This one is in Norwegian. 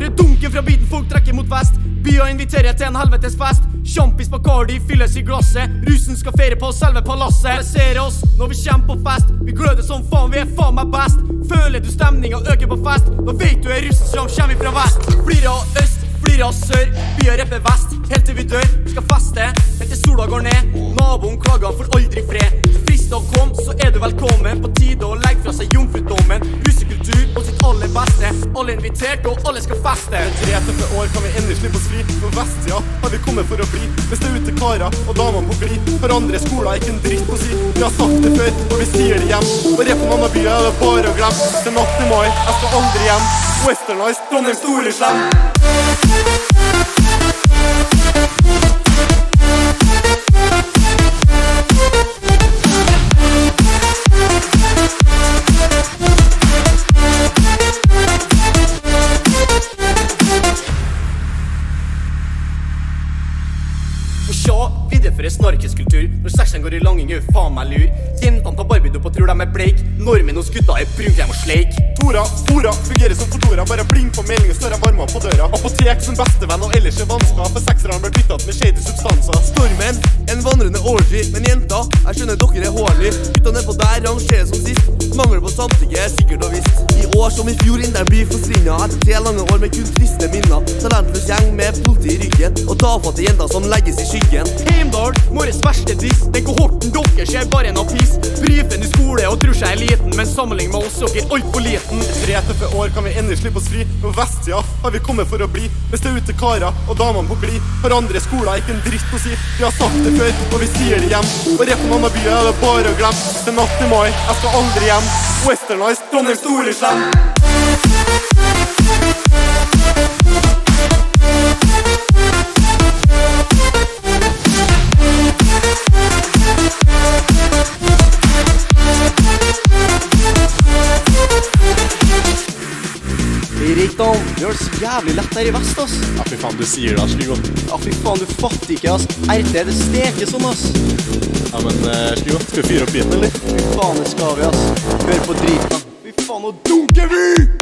Lyden fra beaten folk trekker mot vest. Bya inviterer til en helvetes fest. Sjampis Bacardi fylles i glasset. Rusen skal feire på selve palasset. Ser oss når vi kommer på fest. Vi gløder som faen, vi er faen meg best. Føler du stemninga øker på fest? Da vet du er russen som kommer fra vest. Flirer av øst, flirer av sør. Bya rapper vest, helt til vi dør. Vi skal feste, helt til sola går ned. Naboen klager, får aldri fred. Frist å komme, så er du velkommen. På tide å legge fra seg jomfrudommen. Russekultur på sitt aller beste. Alle er invitert, og alle skal feste. Med tre tøffe år kan vi endelig slippe oss fri. For vestsida har vi kommet for å bli. Hvis det er ute karer og damene på glid. Har andre skoler ikke en dritt å si. Vi har sagt det før, og vi sier det hjem. Og reppen av byen er det bare å glemme. Er natt i mai, jeg skal aldri hjem. Westernized, Trondheim store slem. Og sjå, videreføres narkiskultur. Når sekseren går i langing, er faen meg lur. Jentene tar barbiedupp og tror de er bleik. Normen hos gutta er brunkrem og sleik. Tora, Fora, fungerer som Fotora. Bare bling på melding, står jeg varma på døra. Apotek som bestevenn og ellers er vanskap. For sekserne ble bytta med shady substanser. Stormen, en vandrende orgy. Men jenta, jeg skjønner dere er hårlig. Gutta nedpå der rangerer som sist. Mangler på samtykke er sikkert og visst. I år som i fjor, Inderen by forsvinner. Etter tre lange år med kun triste minner. Talentløs gjeng med politi i ryggen. Og tafatte jenter som legges i skyggen. Heimdal, vår verste diss. Den kohorten dere ser, bare en apis. Brifen i skole er liten, men sammenlignet med oss er dere altfor liten. Tre tøffe år kan vi endelig slippe oss fri. På vestsida har vi kommet for å bli. Hvis det er ute karer og damene på glid. Har andre skoler ikke en dritt å si. Vi har sagt det før, og vi sier det hjem. Og resten av byen er det bare å glemme. Det er natt til mai, jeg skal aldri hjem. Westernized, Trondheim store slem. Vi det så jævlig lett her i vest, ass. Ja, fy faen, du sier det, Sligo. Ja, fy faen, du fatter ikke, ass. RT, det steker sånn, ass. Ja, men uh, Sligo, skal vi fyre opp bilen, eller? Fy faen, det skal vi, ass. Hør på driten. Fy faen, nå dunker vi!